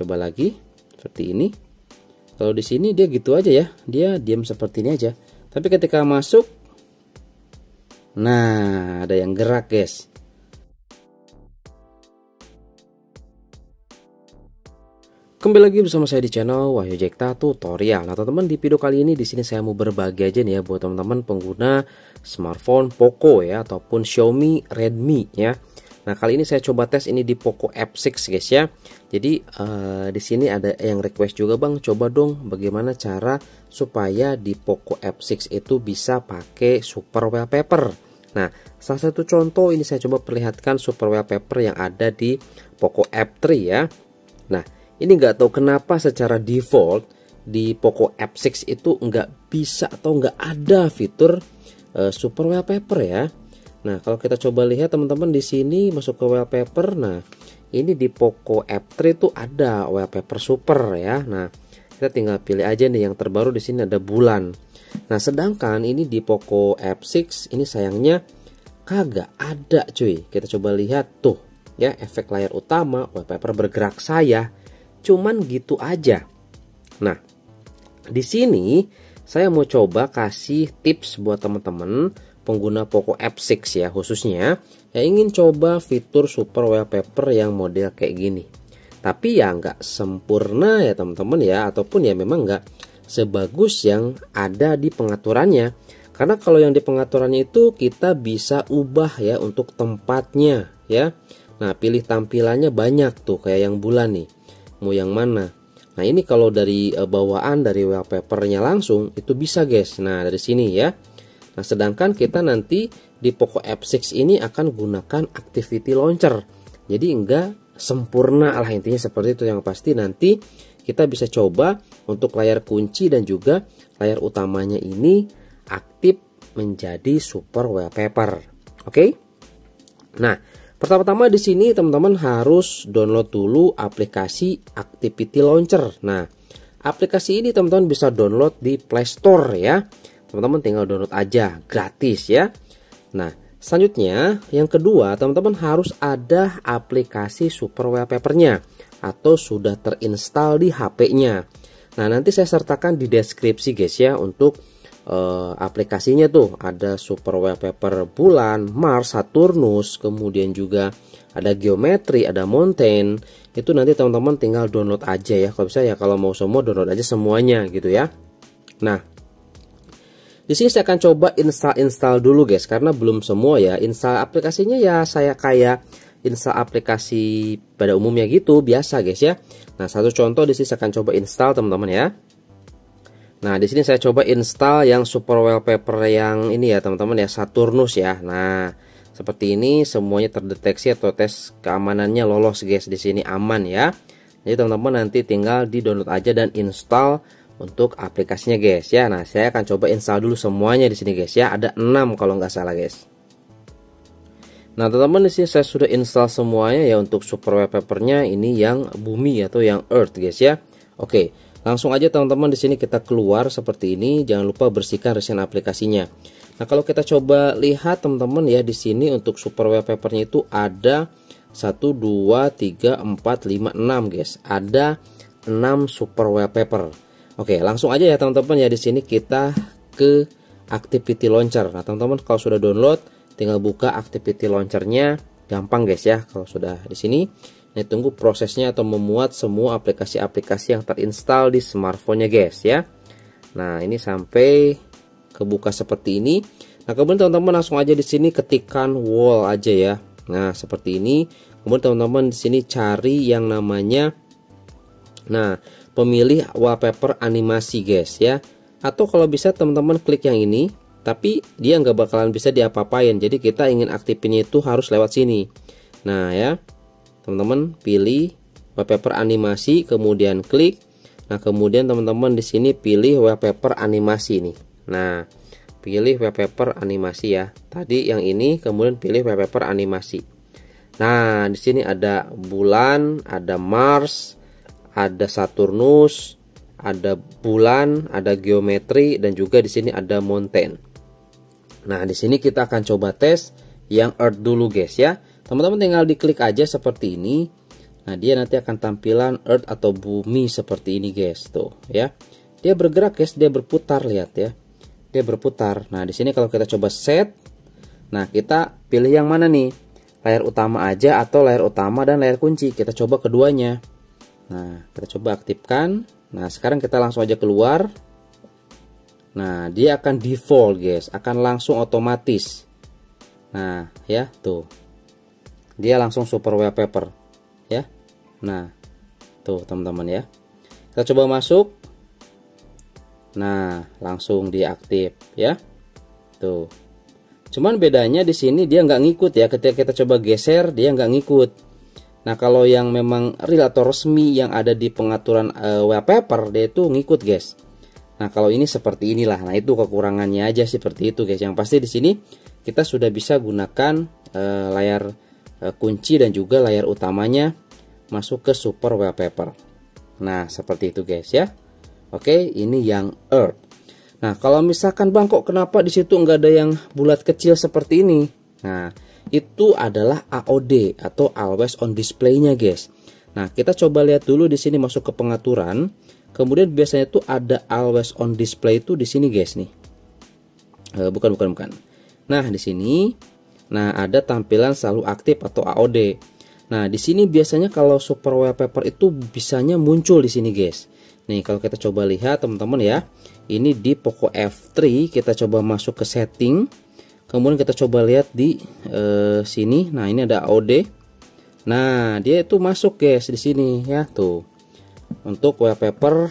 coba lagi seperti ini kalau di sini dia gitu aja ya dia diam seperti ini aja tapi ketika masuk nah ada yang gerak guys Kembali lagi bersama saya di channel Wahyu Jekta Tutorial. Nah, teman-teman di video kali ini di sini saya mau berbagi aja nih ya buat teman-teman pengguna smartphone Poco ya ataupun Xiaomi Redmi ya. Nah, kali ini saya coba tes ini di Poco F6 guys ya. Jadi uh, di sini ada yang request juga Bang, coba dong bagaimana cara supaya di Poco F6 itu bisa pakai super wallpaper. Nah, salah satu contoh ini saya coba perlihatkan super wallpaper yang ada di Poco F3 ya. Nah, ini nggak tahu kenapa secara default di Poco F6 itu nggak bisa atau nggak ada fitur uh, super wallpaper ya. Nah kalau kita coba lihat teman-teman di sini masuk ke wallpaper, nah ini di Poco F3 itu ada wallpaper super ya. Nah kita tinggal pilih aja nih yang terbaru di sini ada bulan. Nah sedangkan ini di Poco F6 ini sayangnya kagak ada cuy. Kita coba lihat tuh ya efek layar utama wallpaper bergerak saya cuman gitu aja. Nah, di sini saya mau coba kasih tips buat teman-teman pengguna Poco F6 ya khususnya yang ingin coba fitur super wallpaper yang model kayak gini. Tapi ya nggak sempurna ya teman-teman ya ataupun ya memang nggak sebagus yang ada di pengaturannya. Karena kalau yang di pengaturannya itu kita bisa ubah ya untuk tempatnya ya. Nah pilih tampilannya banyak tuh kayak yang bulan nih mau yang mana nah ini kalau dari uh, bawaan dari wallpapernya langsung itu bisa guys nah dari sini ya nah sedangkan kita nanti di Poco F6 ini akan gunakan activity launcher jadi enggak sempurna lah intinya seperti itu yang pasti nanti kita bisa coba untuk layar kunci dan juga layar utamanya ini aktif menjadi super wallpaper oke okay? nah Pertama-tama di sini teman-teman harus download dulu aplikasi Activity Launcher. Nah, aplikasi ini teman-teman bisa download di Play Store ya. Teman-teman tinggal download aja, gratis ya. Nah, selanjutnya yang kedua teman-teman harus ada aplikasi Super Wallpaper-nya atau sudah terinstall di HP-nya. Nah, nanti saya sertakan di deskripsi guys ya untuk uh, aplikasinya tuh ada super wallpaper bulan, Mars, Saturnus, kemudian juga ada geometri, ada mountain. Itu nanti teman-teman tinggal download aja ya. Kalau bisa ya kalau mau semua download aja semuanya gitu ya. Nah, di sini saya akan coba install install dulu guys karena belum semua ya. Install aplikasinya ya saya kayak install aplikasi pada umumnya gitu biasa guys ya. Nah, satu contoh di sini saya akan coba install teman-teman ya. Nah, di sini saya coba install yang super wallpaper yang ini ya, teman-teman ya, Saturnus ya. Nah, seperti ini semuanya terdeteksi atau tes keamanannya lolos guys. Di sini aman ya. Jadi teman-teman nanti tinggal di-download aja dan install untuk aplikasinya guys ya. Nah, saya akan coba install dulu semuanya di sini guys ya. Ada 6 kalau nggak salah guys. Nah, teman-teman di sini saya sudah install semuanya ya untuk super wallpapernya ini yang bumi atau yang earth guys ya. Oke. Langsung aja teman-teman di sini kita keluar seperti ini. Jangan lupa bersihkan recent aplikasinya. Nah, kalau kita coba lihat teman-teman ya di sini untuk super wallpapernya itu ada 1 2 3 4 5 6 guys. Ada 6 super wallpaper. Oke, langsung aja ya teman-teman ya di sini kita ke activity launcher. Nah, teman-teman kalau sudah download tinggal buka activity launchernya gampang guys ya kalau sudah di sini Nah, tunggu prosesnya atau memuat semua aplikasi-aplikasi yang terinstall di smartphone-nya, guys ya. Nah, ini sampai kebuka seperti ini. Nah, kemudian teman-teman langsung aja di sini ketikkan wall aja ya. Nah, seperti ini. Kemudian teman-teman di sini cari yang namanya Nah, pemilih wallpaper animasi, guys ya. Atau kalau bisa teman-teman klik yang ini, tapi dia nggak bakalan bisa diapa-apain. Jadi kita ingin aktifin itu harus lewat sini. Nah, ya teman-teman pilih wallpaper animasi kemudian klik nah kemudian teman-teman di sini pilih wallpaper animasi nih nah pilih wallpaper animasi ya tadi yang ini kemudian pilih wallpaper animasi nah di sini ada bulan ada Mars ada Saturnus ada bulan ada geometri dan juga di sini ada mountain nah di sini kita akan coba tes yang Earth dulu guys ya Teman-teman tinggal diklik aja seperti ini. Nah, dia nanti akan tampilan earth atau bumi seperti ini, guys. Tuh, ya. Dia bergerak, guys. Dia berputar, lihat ya. Dia berputar. Nah, di sini kalau kita coba set, nah kita pilih yang mana nih? Layar utama aja atau layar utama dan layar kunci. Kita coba keduanya. Nah, kita coba aktifkan. Nah, sekarang kita langsung aja keluar. Nah, dia akan default, guys. Akan langsung otomatis. Nah, ya, tuh. Dia langsung super wallpaper ya nah tuh teman-teman ya kita coba masuk nah langsung diaktif ya tuh cuman bedanya di sini dia nggak ngikut ya ketika kita coba geser dia nggak ngikut nah kalau yang memang real atau resmi yang ada di pengaturan uh, wallpaper dia itu ngikut guys nah kalau ini seperti inilah nah itu kekurangannya aja seperti itu guys yang pasti di sini kita sudah bisa gunakan uh, layar uh, kunci dan juga layar utamanya masuk ke super wallpaper. Nah, seperti itu guys ya. Oke, ini yang earth. Nah, kalau misalkan bang kok kenapa di situ nggak ada yang bulat kecil seperti ini? Nah, itu adalah AOD atau always on display-nya guys. Nah, kita coba lihat dulu di sini masuk ke pengaturan. Kemudian biasanya tuh ada always on display itu di sini guys nih. E, bukan bukan bukan. Nah, di sini nah ada tampilan selalu aktif atau AOD. Nah, di sini biasanya kalau super wallpaper itu bisanya muncul di sini, guys. Nih, kalau kita coba lihat teman-teman ya. Ini di Poco F3 kita coba masuk ke setting. Kemudian kita coba lihat di uh, sini. Nah, ini ada AOD. Nah, dia itu masuk, guys, di sini ya, tuh. Untuk wallpaper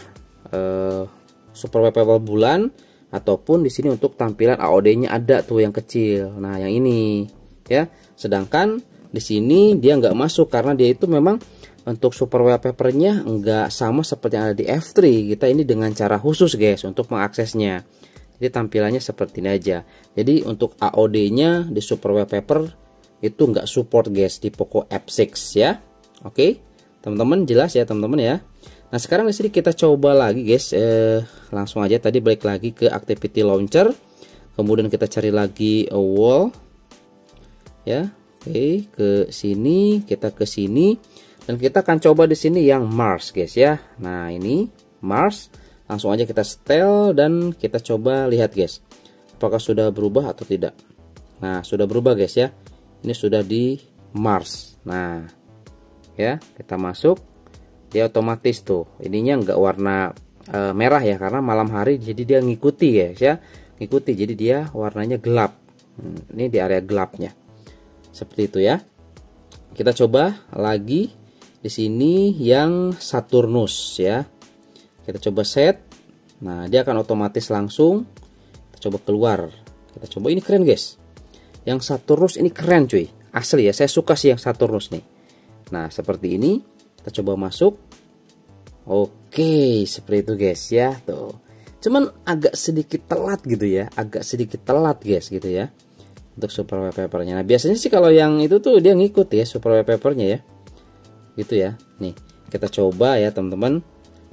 uh, super wallpaper bulan ataupun di sini untuk tampilan AOD-nya ada tuh yang kecil. Nah, yang ini ya. Sedangkan di sini dia nggak masuk karena dia itu memang untuk super wallpapernya nggak sama seperti yang ada di F3 kita ini dengan cara khusus guys untuk mengaksesnya jadi tampilannya seperti ini aja. Jadi untuk AOD nya di super wallpaper itu nggak support guys di Poco F6 ya. Oke? Teman-teman jelas ya teman-teman ya. Nah sekarang di sini kita coba lagi guys. Eh, langsung aja tadi balik lagi ke activity launcher. Kemudian kita cari lagi a wall. Ya Oke, ke sini, kita ke sini. Dan kita akan coba di sini yang Mars, guys ya. Nah, ini Mars. Langsung aja kita setel dan kita coba lihat, guys. Apakah sudah berubah atau tidak. Nah, sudah berubah, guys ya. Ini sudah di Mars. Nah, ya, kita masuk. Dia otomatis tuh. Ininya enggak warna e, merah ya karena malam hari jadi dia ngikuti, guys ya. Ngikuti. Jadi dia warnanya gelap. Hmm, ini di area gelapnya seperti itu ya kita coba lagi di sini yang Saturnus ya kita coba set. Nah dia akan otomatis langsung kita coba keluar. Kita coba ini keren guys. Yang Saturnus ini keren cuy. Asli ya saya suka sih yang Saturnus nih. Nah seperti ini kita coba masuk. Oke seperti itu guys ya tuh. Cuman agak sedikit telat gitu ya agak sedikit telat guys gitu ya untuk super wallpapernya. Nah biasanya sih kalau yang itu tuh dia ngikut ya super wallpapernya ya, gitu ya. Nih kita coba ya teman-teman.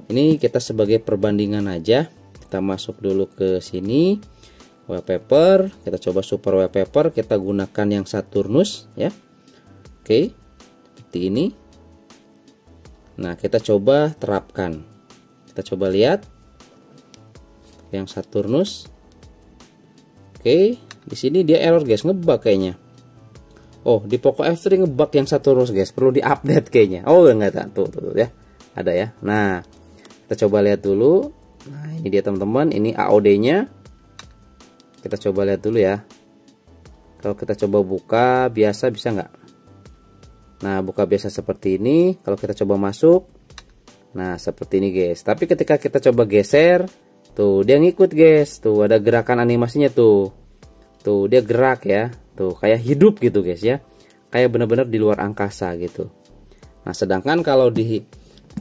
Ini kita sebagai perbandingan aja. Kita masuk dulu ke sini wallpaper. Kita coba super wallpaper. Kita gunakan yang Saturnus ya. Oke, seperti ini. Nah kita coba terapkan. Kita coba lihat yang Saturnus. Oke, di sini dia error guys, ngebug kayaknya. Oh, di Poco F3 ngebug yang satu terus guys, perlu diupdate kayaknya. Oh, enggak tuh, tuh, tuh ya. Ada ya. Nah, kita coba lihat dulu. Nah, ini dia teman-teman, ini AOD-nya. Kita coba lihat dulu ya. Kalau kita coba buka biasa bisa nggak? Nah, buka biasa seperti ini. Kalau kita coba masuk, nah seperti ini guys. Tapi ketika kita coba geser, tuh dia ngikut guys. Tuh ada gerakan animasinya tuh tuh dia gerak ya tuh kayak hidup gitu guys ya kayak benar-benar di luar angkasa gitu nah sedangkan kalau di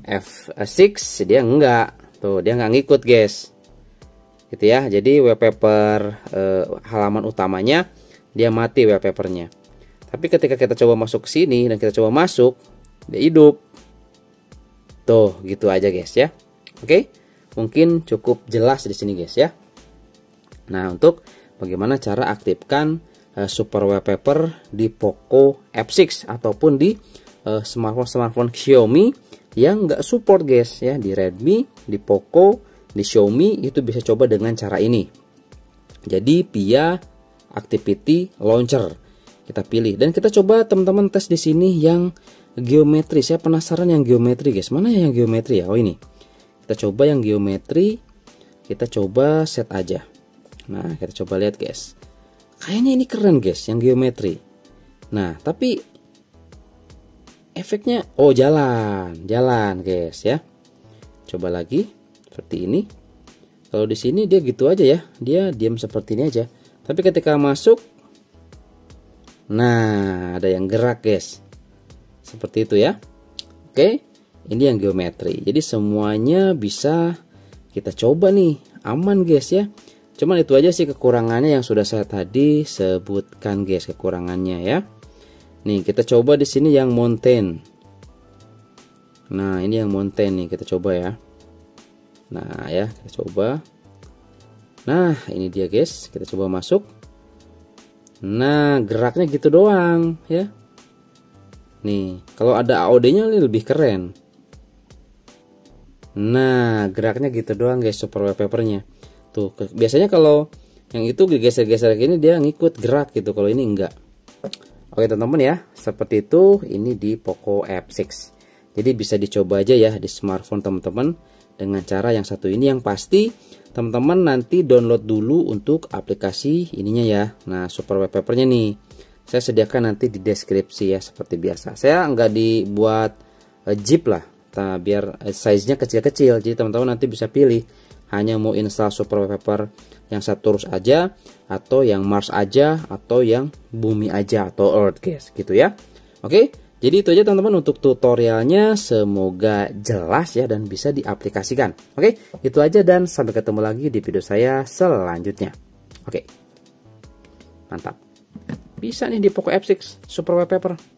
F6 dia enggak. Tuh dia nggak ngikut guys. Gitu ya. Jadi wallpaper eh, halaman utamanya dia mati wallpapernya. Tapi ketika kita coba masuk ke sini dan kita coba masuk dia hidup. Tuh gitu aja guys ya. Oke? Mungkin cukup jelas di sini guys ya. Nah untuk bagaimana cara aktifkan uh, super wallpaper di Poco F6 ataupun di uh, smartphone smartphone Xiaomi yang nggak support guys ya di Redmi, di Poco, di Xiaomi itu bisa coba dengan cara ini. Jadi via Activity Launcher kita pilih dan kita coba teman-teman tes di sini yang geometri. Saya penasaran yang geometri guys. Mana yang geometri ya? Oh ini. Kita coba yang geometri. Kita coba set aja. Nah, kita coba lihat guys. Kayaknya ini keren guys yang geometri. Nah, tapi efeknya oh jalan jalan guys ya. Coba lagi seperti ini. Kalau di sini dia gitu aja ya. Dia diam seperti ini aja. Tapi ketika masuk nah ada yang gerak guys. Seperti itu ya. Oke ini yang geometri. Jadi semuanya bisa kita coba nih. Aman guys ya. Cuman itu aja sih kekurangannya yang sudah saya tadi sebutkan guys kekurangannya ya Nih, kita coba di sini yang mountain. Nah, ini yang mountain nih, kita coba ya. Nah, ya, kita coba. Nah, ini dia guys, kita coba masuk. Nah, geraknya gitu doang ya. Nih, kalau ada AOD-nya lebih keren. Nah, geraknya gitu doang guys, super wallpapernya. Tuh, biasanya kalau yang itu geser-geser gini dia ngikut gerak gitu, kalau ini enggak. Oke teman-teman ya, seperti itu ini di Poco F6. Jadi bisa dicoba aja ya di smartphone teman-teman dengan cara yang satu ini yang pasti teman-teman nanti download dulu untuk aplikasi ininya ya. Nah, super wallpapernya nih. Saya sediakan nanti di deskripsi ya seperti biasa. Saya nggak dibuat uh, zip lah, nah, biar uh, size-nya kecil-kecil. Jadi teman-teman nanti bisa pilih hanya mau install super wallpaper yang Saturnus aja atau yang Mars aja atau yang bumi aja atau Earth guys gitu ya. Oke jadi itu aja teman-teman untuk tutorialnya. Semoga jelas ya dan bisa diaplikasikan. Oke itu aja dan sampai ketemu lagi di video saya selanjutnya. Oke mantap. Bisa nih di Poco F6 Super Wallpaper